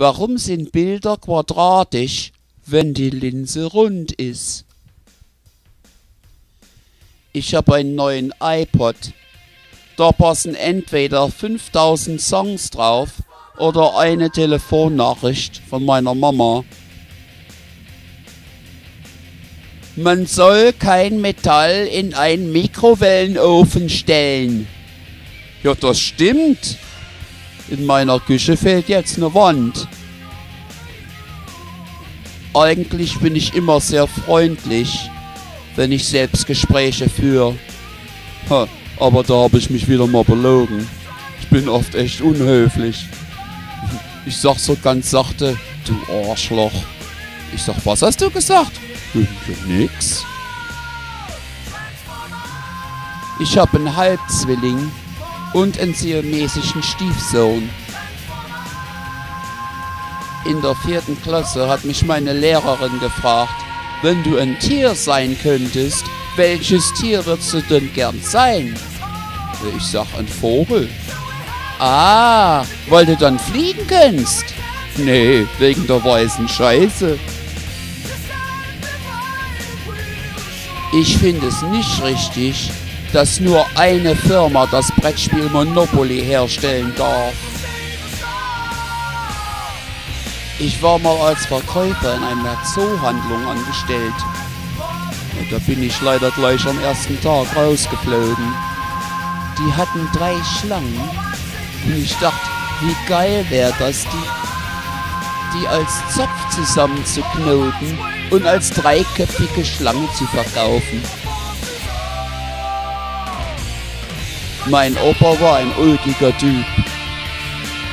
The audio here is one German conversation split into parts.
Warum sind Bilder quadratisch, wenn die Linse rund ist? Ich habe einen neuen iPod. Da passen entweder 5000 Songs drauf oder eine Telefonnachricht von meiner Mama. Man soll kein Metall in einen Mikrowellenofen stellen. Ja, das stimmt. In meiner Küche fehlt jetzt eine Wand. Eigentlich bin ich immer sehr freundlich, wenn ich Selbstgespräche führe. Ha, aber da habe ich mich wieder mal belogen. Ich bin oft echt unhöflich. Ich sag so ganz sachte, du Arschloch. Ich sag, was hast du gesagt? Nix. Ich hab einen Halbzwilling und einen siamesischen Stiefsohn. In der vierten Klasse hat mich meine Lehrerin gefragt, wenn du ein Tier sein könntest, welches Tier würdest du denn gern sein? Ich sag ein Vogel. Ah, weil du dann fliegen kannst. Nee, wegen der weißen Scheiße. Ich finde es nicht richtig, dass nur eine Firma das Brettspiel Monopoly herstellen darf. Ich war mal als Verkäufer in einer Zoohandlung angestellt. Und da bin ich leider gleich am ersten Tag rausgeflogen. Die hatten drei Schlangen. Und ich dachte, wie geil wäre das, die, die als Zopf zusammenzuknoten und als dreiköpfige Schlange zu verkaufen. Mein Opa war ein ulkiger Typ.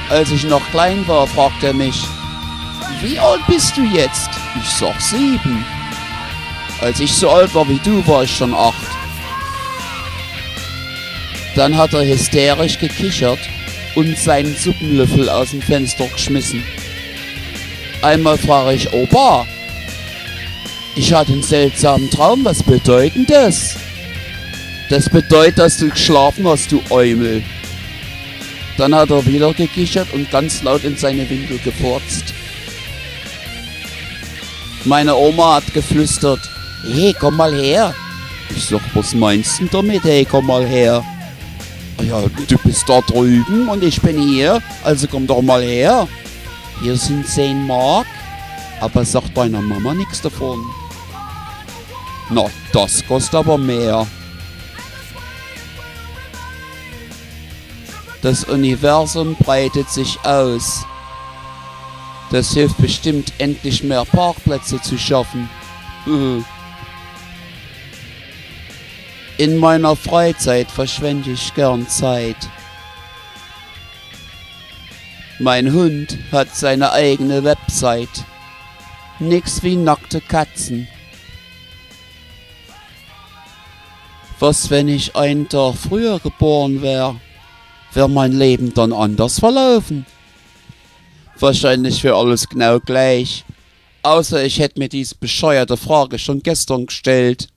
Als ich noch klein war, fragte er mich, wie alt bist du jetzt? Ich sag sieben. Als ich so alt war wie du, war ich schon acht. Dann hat er hysterisch gekichert und seinen Suppenlöffel aus dem Fenster geschmissen. Einmal frage ich Opa, ich hatte einen seltsamen Traum. Was bedeutet das? Das bedeutet, dass du geschlafen hast, du Eumel. Dann hat er wieder gekichert und ganz laut in seine Winkel gefurzt. Meine Oma hat geflüstert, hey, komm mal her. Ich sag, was meinst du damit, hey, komm mal her? Ja, du bist da drüben und ich bin hier, also komm doch mal her. Hier sind 10 Mark, aber sagt deiner Mama nichts davon. Na, das kostet aber mehr. Das Universum breitet sich aus. Das hilft bestimmt endlich mehr Parkplätze zu schaffen. In meiner Freizeit verschwende ich gern Zeit. Mein Hund hat seine eigene Website. Nix wie nackte Katzen. Was, wenn ich einen Tag früher geboren wäre? Wäre mein Leben dann anders verlaufen? Wahrscheinlich für alles genau gleich. Außer ich hätte mir diese bescheuerte Frage schon gestern gestellt.